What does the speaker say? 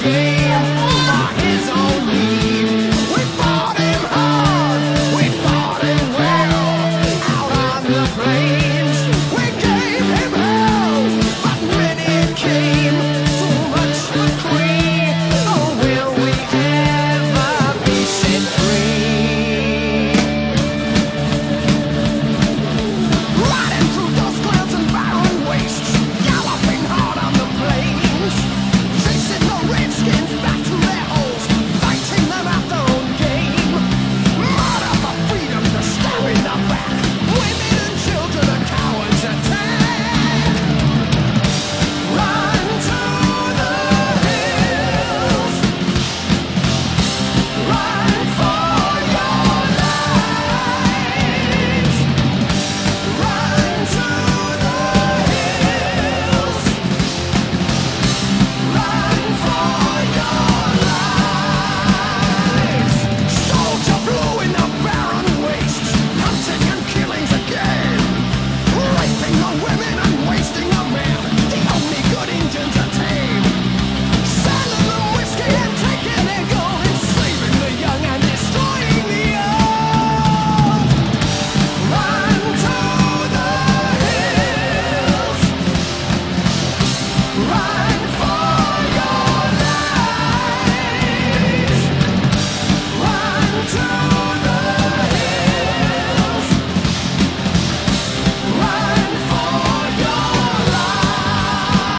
Hey.